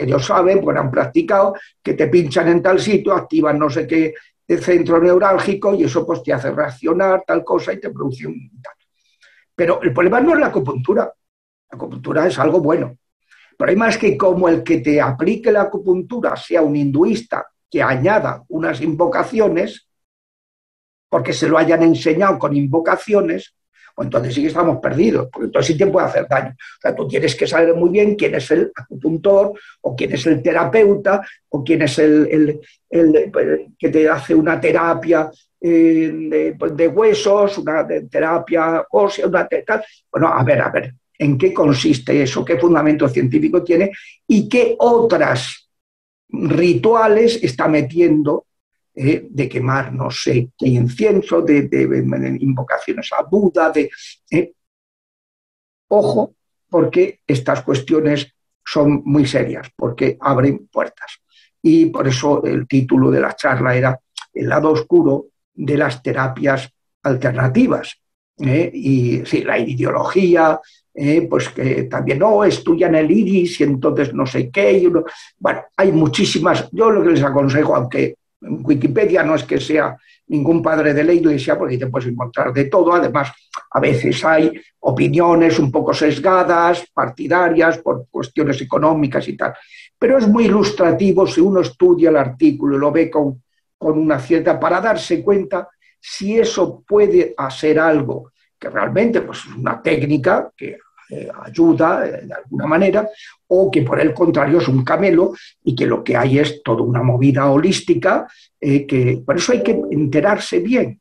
ellos saben, porque han practicado, que te pinchan en tal sitio, activan no sé qué centro neurálgico y eso pues te hace reaccionar tal cosa y te produce un. Pero el problema no es la acupuntura. La acupuntura es algo bueno. Pero hay más que como el que te aplique la acupuntura sea un hinduista que añada unas invocaciones, porque se lo hayan enseñado con invocaciones, pues entonces sí que estamos perdidos, porque entonces sí te puede hacer daño. O sea, tú tienes que saber muy bien quién es el acupuntor, o quién es el terapeuta, o quién es el, que te hace una terapia eh, pues, de, huesos, una terapia ósea, una tal. Bueno, a ver, a ver, ¿en qué consiste eso? ¿Qué fundamento científico tiene? ¿Y qué otras rituales está metiendo eh, de quemar, no sé, qué incienso, de, invocaciones a Buda, de... Eh, ojo, porque estas cuestiones son muy serias, porque abren puertas. Y por eso el título de la charla era El lado oscuro de las terapias alternativas. ¿eh? Y sí, la ideología, pues que también no estudian el iris y entonces no sé qué. Y bueno, hay muchísimas. Yo lo que les aconsejo, aunque Wikipedia no es que sea ningún padre de la iglesia, porque te puedes encontrar de todo. Además, a veces hay opiniones un poco sesgadas, partidarias, por cuestiones económicas y tal. Pero es muy ilustrativo si uno estudia el artículo y lo ve con, con una cierta, para darse cuenta si eso puede hacer algo que realmente pues, es una técnica que eh, ayuda eh, de alguna manera, o que por el contrario es un camelo y que lo que hay es toda una movida holística, eh, que por eso hay que enterarse bien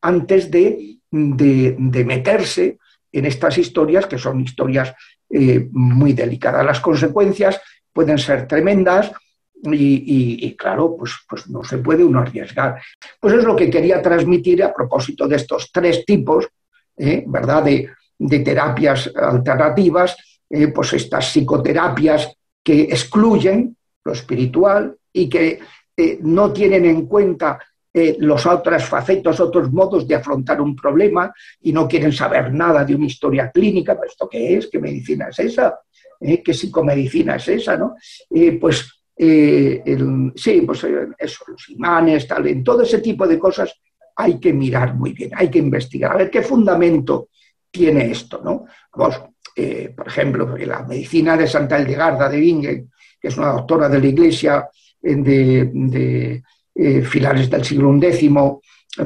antes de, de, meterse en estas historias, que son historias muy delicadas. Las consecuencias pueden ser tremendas y, claro, pues, pues no se puede uno arriesgar. Pues es lo que quería transmitir a propósito de estos tres tipos. ¿verdad?, terapias alternativas, eh, pues estas psicoterapias que excluyen lo espiritual y que eh, no tienen en cuenta los otros facetos, otros modos de afrontar un problema y no quieren saber nada de una historia clínica, ¿esto qué es? ¿Qué medicina es esa? ¿Qué psicomedicina es esa? ¿no? pues eh, sí, pues eh, eso, los imanes, tal, en todo ese tipo de cosas hay que mirar muy bien, hay que investigar, a ver qué fundamento tiene esto, ¿no? Eh, por ejemplo, la medicina de Santa Eldegarda de Bingen, que es una doctora de la Iglesia de, de finales del siglo X,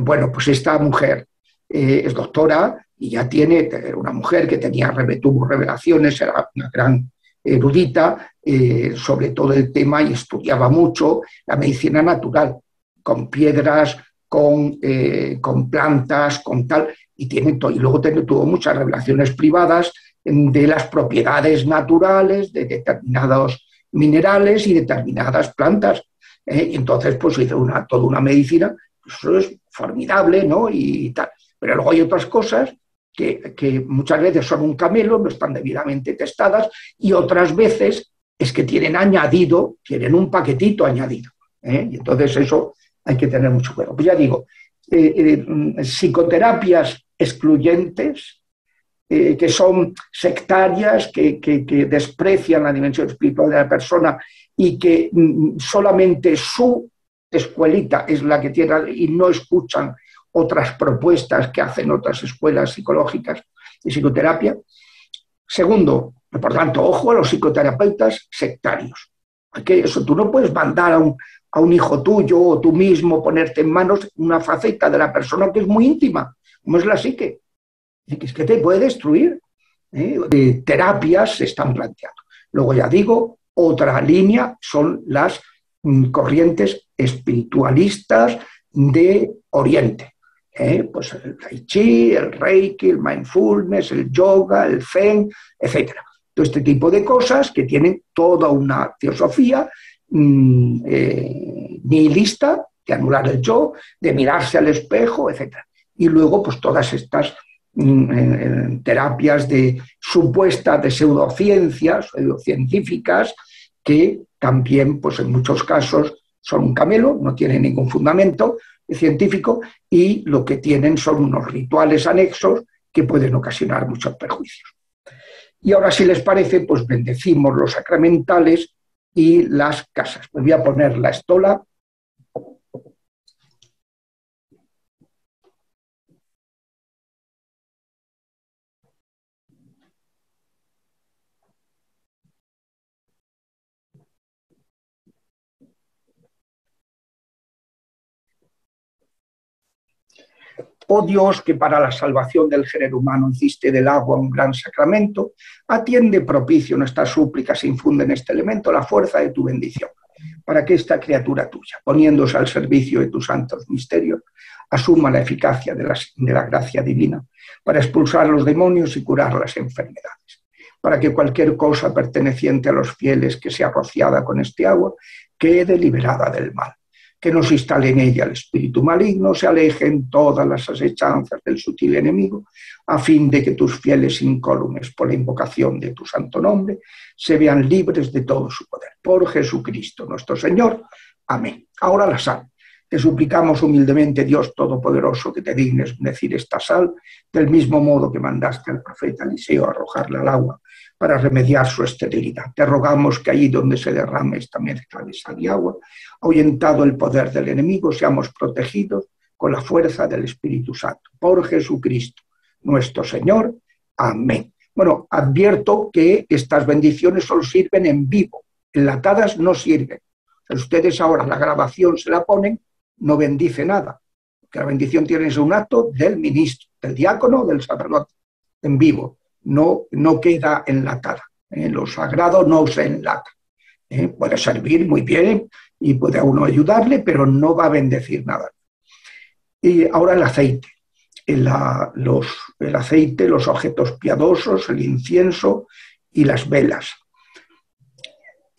bueno, pues esta mujer es doctora y ya tiene, una mujer que tenía, tuvo revelaciones, era una gran erudita eh, sobre todo el tema y estudiaba mucho la medicina natural, con piedras, con, eh, con plantas, con tal, y, tiene y luego tuvo muchas revelaciones privadas de las propiedades naturales de determinados minerales y determinadas plantas. ¿eh? Y entonces, pues hizo una, toda una medicina, eso es formidable, ¿no? Y tal. Pero luego hay otras cosas que, muchas veces son un camelo, no están debidamente testadas, y otras veces es que tienen añadido, tienen un paquetito añadido. ¿eh? Y entonces eso hay que tener mucho cuidado. Pues ya digo, eh, eh, psicoterapias excluyentes, que son sectarias, que, que, desprecian la dimensión espiritual de la persona y que mm, solamente su escuelita es la que tiene y no escuchan otras propuestas que hacen otras escuelas psicológicas de psicoterapia. Segundo, por tanto, ojo a los psicoterapeutas sectarios. Porque eso, tú no puedes mandar a un, a un hijo tuyo o tú mismo ponerte en manos una faceta de la persona que es muy íntima, como es la psique. Es que te puede destruir. ¿eh? terapias se están planteando. Luego ya digo, otra línea son las mm, corrientes espiritualistas de Oriente. ¿eh? pues el tai chi, el reiki, el mindfulness, el yoga, el zen, etc. Todo este tipo de cosas que tienen toda una teosofía mm, eh, nihilista, de anular el yo, de mirarse al espejo, etc. Y luego, pues todas estas mm, terapias de supuesta de pseudociencias, pseudocientíficas, que también, pues en muchos casos, son un camelo, no tienen ningún fundamento, científico y lo que tienen son unos rituales anexos que pueden ocasionar muchos perjuicios. Y ahora, si les parece, pues bendecimos los sacramentales y las casas. Me voy a poner la estola Oh Dios, que para la salvación del género humano hiciste del agua un gran sacramento, atiende propicio nuestras súplicas e infunde en este elemento la fuerza de tu bendición, para que esta criatura tuya, poniéndose al servicio de tus santos misterios, asuma la eficacia de la, de gracia divina para expulsar los demonios y curar las enfermedades, para que cualquier cosa perteneciente a los fieles que sea rociada con este agua quede liberada del mal que nos instale en ella el espíritu maligno, se alejen todas las asechanzas del sutil enemigo, a fin de que tus fieles incólumes, por la invocación de tu santo nombre, se vean libres de todo su poder. Por Jesucristo nuestro Señor. Amén. Ahora la sal. Te suplicamos humildemente, Dios Todopoderoso, que te dignes decir esta sal, del mismo modo que mandaste al profeta Eliseo arrojarla al agua para remediar su esterilidad. Te rogamos que allí donde se derrame esta mezcla de sal y agua, ahuyentado el poder del enemigo, seamos protegidos con la fuerza del Espíritu Santo. Por Jesucristo, nuestro Señor. Amén. Bueno, advierto que estas bendiciones solo sirven en vivo, enlatadas no sirven. Si ustedes ahora la grabación se la ponen, no bendice nada, que la bendición tiene un acto del ministro, del diácono, del sacerdote, en vivo no, no queda enlatada. ¿eh? Lo sagrado no se enlata. ¿eh? Puede servir muy bien y puede a uno ayudarle, pero no va a bendecir nada. Y ahora el aceite. El, los, el aceite, los objetos piadosos, el incienso y las velas.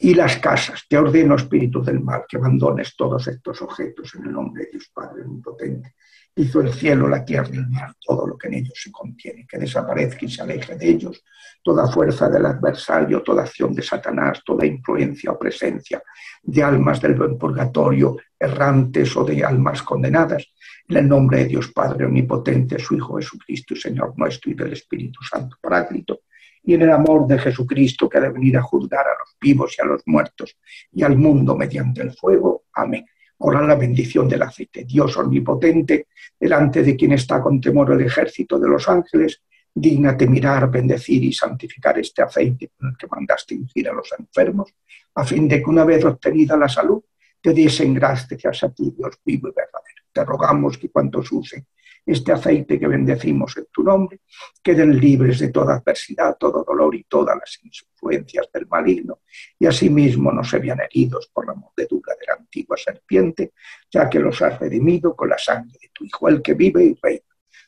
y las casas. Te ordeno, espíritu del mal, que abandones todos estos objetos en el nombre de Dios Padre Omnipotente. Hizo el cielo, la tierra y el mar, todo lo que en ellos se contiene, que desaparezca y se aleje de ellos toda fuerza del adversario, toda acción de Satanás, toda influencia o presencia de almas del buen purgatorio, errantes o de almas condenadas, en el nombre de Dios Padre Omnipotente, su Hijo Jesucristo y Señor nuestro y del Espíritu Santo Paráclito, y en el amor de Jesucristo que ha de venir a juzgar a los vivos y a los muertos y al mundo mediante el fuego. Amén. Ahora la bendición del aceite. Dios omnipotente, delante de quien está con temor el ejército de los ángeles, dígnate mirar, bendecir y santificar este aceite con el que mandaste ungir a los enfermos, a fin de que una vez obtenida la salud, te diesen gracias a ti, Dios vivo y verdadero. Te rogamos que cuantos usen este aceite que bendecimos en tu nombre, queden libres de toda adversidad, todo dolor y todas las influencias del maligno, y asimismo no se vean heridos por la mordedura de la antigua serpiente, ya que los has redimido con la sangre de tu Hijo, el que vive y reina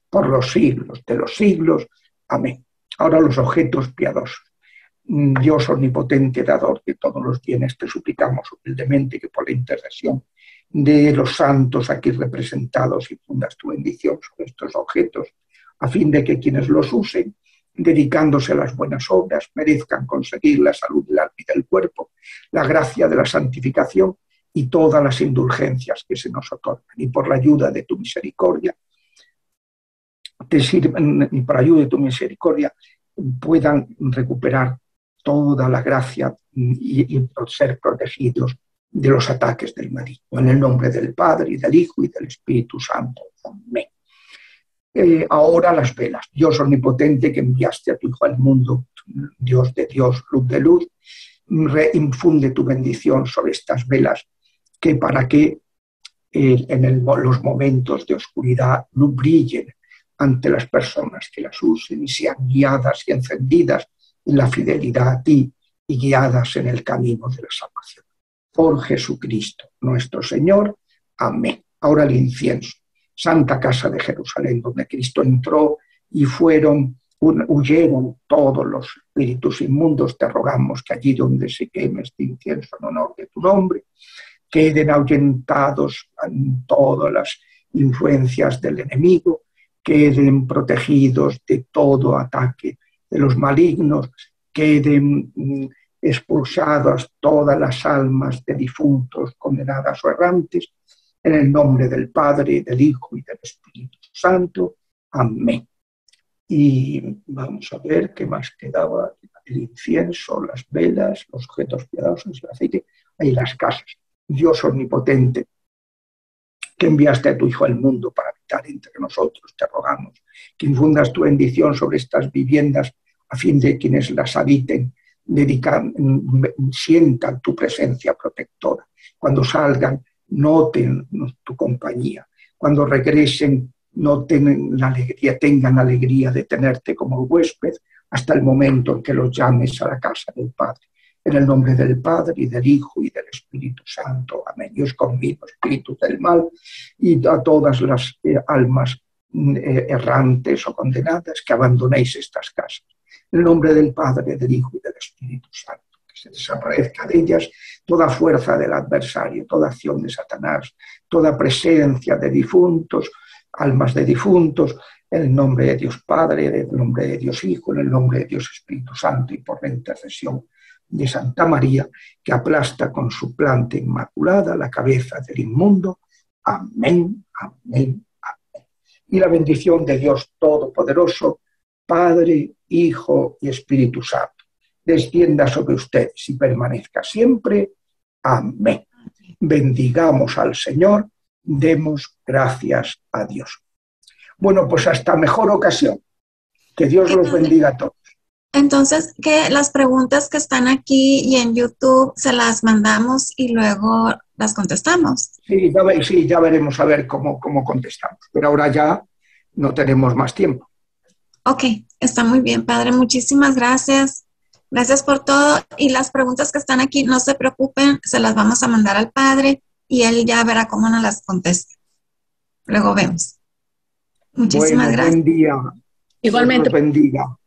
por los siglos de los siglos. Amén. Ahora los objetos piadosos. Dios omnipotente, dador de todos los bienes, te suplicamos humildemente que por la intercesión de los santos aquí representados y fundas tu bendición sobre estos objetos, a fin de que quienes los usen, dedicándose a las buenas obras, merezcan conseguir la salud del alma y del cuerpo, la gracia de la santificación y todas las indulgencias que se nos otorgan. Y por la ayuda de tu misericordia, te sirvan y por ayuda de tu misericordia puedan recuperar toda la gracia y, y ser protegidos de los ataques del maligno. En el nombre del Padre, y del Hijo, y del Espíritu Santo. Amén. Eh, ahora las velas. Dios omnipotente que enviaste a tu Hijo al mundo, Dios de Dios, luz de luz, infunde tu bendición sobre estas velas, que para que eh, en los momentos de oscuridad no brillen ante las personas que las usen y sean guiadas y encendidas en la fidelidad a ti y guiadas en el camino de la salvación por Jesucristo nuestro Señor. Amén. Ahora el incienso. Santa Casa de Jerusalén, donde Cristo entró y fueron, huyeron todos los espíritus inmundos, te rogamos que allí donde se queme este incienso en honor de tu nombre, queden ahuyentados todas las influencias del enemigo, queden protegidos de todo ataque de los malignos, queden mm, expulsadas todas las almas de difuntos condenadas o errantes, en el nombre del Padre, del Hijo y del Espíritu Santo. Amén. Y vamos a ver qué más quedaba. El incienso, las velas, los objetos piadosos, el aceite, y las casas. Dios omnipotente, que enviaste a tu Hijo al mundo para habitar entre nosotros, te rogamos que infundas tu bendición sobre estas viviendas a fin de quienes las habiten dedican, sientan tu presencia protectora. Cuando salgan, noten tu compañía. Cuando regresen, noten la alegría, tengan alegría de tenerte como huésped hasta el momento en que los llames a la casa del Padre. En el nombre del Padre y del Hijo y del Espíritu Santo. Amén. Dios conmigo, Espíritu del mal, y a todas las eh, almas eh, errantes o condenadas que abandonéis estas casas en el nombre del Padre, del Hijo y del Espíritu Santo. Que se desaparezca de ellas toda fuerza del adversario, toda acción de Satanás, toda presencia de difuntos, almas de difuntos, en el nombre de Dios Padre, en el nombre de Dios Hijo, en el nombre de Dios Espíritu Santo y por la intercesión de Santa María, que aplasta con su planta inmaculada la cabeza del inmundo. Amén, amén, amén. Y la bendición de Dios Todopoderoso, Padre, Hijo y Espíritu Santo, descienda sobre ustedes y permanezca siempre. Amén. Bendigamos al Señor, demos gracias a Dios. Bueno, pues hasta mejor ocasión. Que Dios los bendiga a todos. Entonces, que las preguntas que están aquí y en YouTube se las mandamos y luego las contestamos. Sí, ya, sí, ya veremos a ver cómo, cómo contestamos. Pero ahora ya no tenemos más tiempo. Ok, está muy bien, padre. Muchísimas gracias. Gracias por todo. Y las preguntas que están aquí, no se preocupen, se las vamos a mandar al padre y él ya verá cómo nos las contesta. Luego vemos. Muchísimas gracias. Buen día. Igualmente. Dios lo bendiga.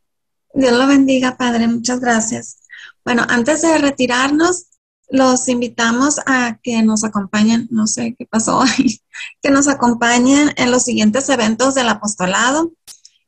Dios lo bendiga, padre. Muchas gracias. Bueno, antes de retirarnos, los invitamos a que nos acompañen, no sé qué pasó ahí, que nos acompañen en los siguientes eventos del apostolado.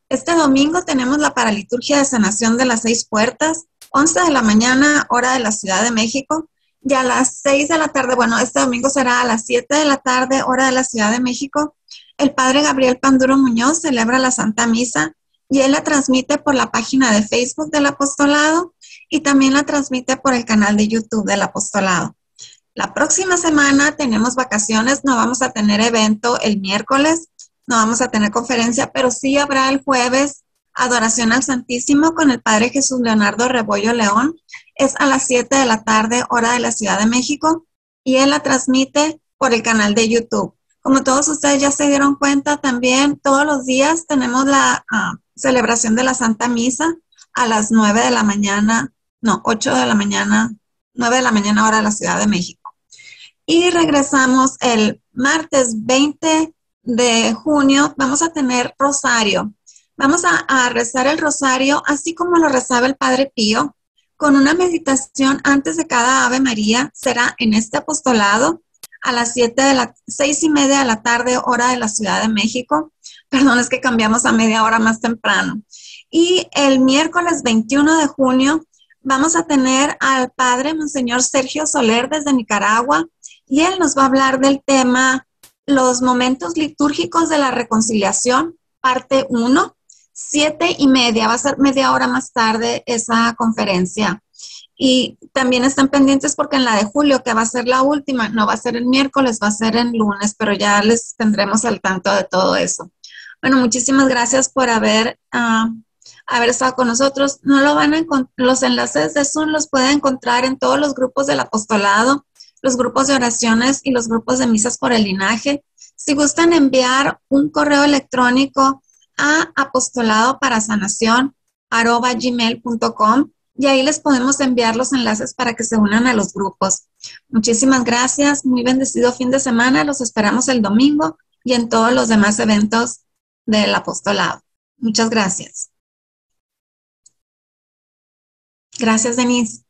Este domingo tenemos la paraliturgia de sanación de las seis puertas, 11 de la mañana, hora de la Ciudad de México, y a las 6 de la tarde, bueno, este domingo será a las 7 de la tarde, hora de la Ciudad de México, el padre Gabriel Panduro Muñoz celebra la Santa Misa y él la transmite por la página de Facebook del apostolado y también la transmite por el canal de YouTube del apostolado. La próxima semana tenemos vacaciones, no vamos a tener evento el miércoles, no vamos a tener conferencia, pero sí habrá el jueves adoración al Santísimo con el Padre Jesús Leonardo Rebollo León. Es a las 7 de la tarde, hora de la Ciudad de México, y él la transmite por el canal de YouTube. Como todos ustedes ya se dieron cuenta, también todos los días tenemos la ah, celebración de la Santa Misa a las 9 de la mañana no, 8 de la mañana, 9 de la mañana hora de la Ciudad de México. Y regresamos el martes 20 de junio, vamos a tener rosario. Vamos a, rezar el rosario así como lo rezaba el Padre Pío, con una meditación antes de cada Ave María. Será en este apostolado a las 7 de la, 6 y media de la tarde, hora de la Ciudad de México. Perdón, es que cambiamos a media hora más temprano. Y el miércoles 21 de junio vamos a tener al padre Monseñor Sergio Soler desde Nicaragua y él nos va a hablar del tema los momentos litúrgicos de la reconciliación, parte 1, siete y media, va a ser media hora más tarde esa conferencia. Y también están pendientes porque en la de julio, que va a ser la última, no va a ser el miércoles, va a ser el lunes, pero ya les tendremos al tanto de todo eso. Bueno, muchísimas gracias por haber uh, haber estado con nosotros. No lo van a los enlaces de Zoom los pueden encontrar en todos los grupos del apostolado, los grupos de oraciones y los grupos de misas por el linaje. Si gustan enviar un correo electrónico a apostolado y ahí les podemos enviar los enlaces para que se unan a los grupos. Muchísimas gracias, muy bendecido fin de semana, los esperamos el domingo y en todos los demás eventos del apostolado. Muchas gracias. Gracias, Denise.